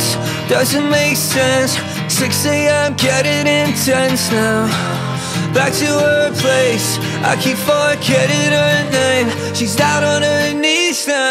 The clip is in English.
sense, doesn't make sense. 6 a.m. getting intense now. Back to her place, I keep forgetting her name. She's down on her knees now.